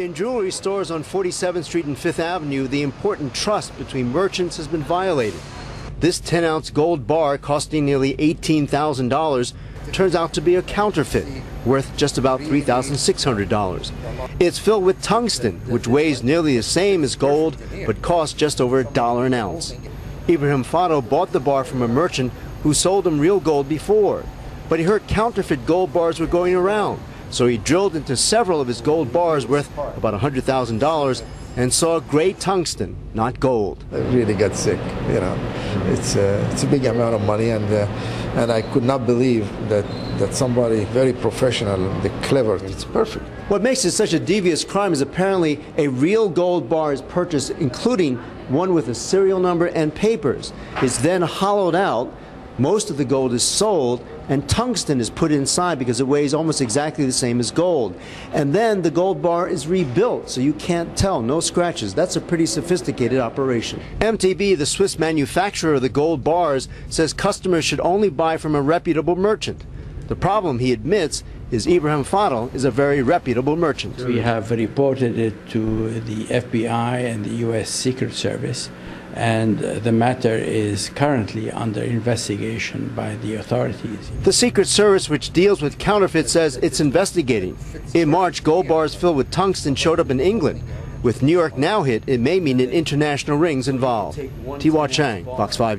In jewelry stores on 47th Street and 5th Avenue, the important trust between merchants has been violated. This 10 ounce gold bar costing nearly $18,000 turns out to be a counterfeit worth just about $3,600. It's filled with tungsten, which weighs nearly the same as gold but costs just over a dollar an ounce. Ibrahim Fadl bought the bar from a merchant who sold him real gold before, but he heard counterfeit gold bars were going around. So he drilled into several of his gold bars worth about $100,000 and saw gray tungsten, not gold. I really got sick, you know. It's a, it's a big amount of money, and, uh, and I could not believe that, that somebody very professional, the clever, it's perfect. What makes it such a devious crime is apparently a real gold bar is purchased, including one with a serial number and papers. It's then hollowed out most of the gold is sold and tungsten is put inside because it weighs almost exactly the same as gold. And then the gold bar is rebuilt so you can't tell, no scratches. That's a pretty sophisticated operation. MTB, the Swiss manufacturer of the gold bars, says customers should only buy from a reputable merchant. The problem, he admits, is Ibrahim Fadl is a very reputable merchant. We have reported it to the FBI and the U.S. Secret Service and the matter is currently under investigation by the authorities. The Secret Service, which deals with counterfeit, says it's investigating. In March, gold bars filled with tungsten showed up in England. With New York now hit, it may mean an international rings involved. Tiwa Chang, Fox 5 News.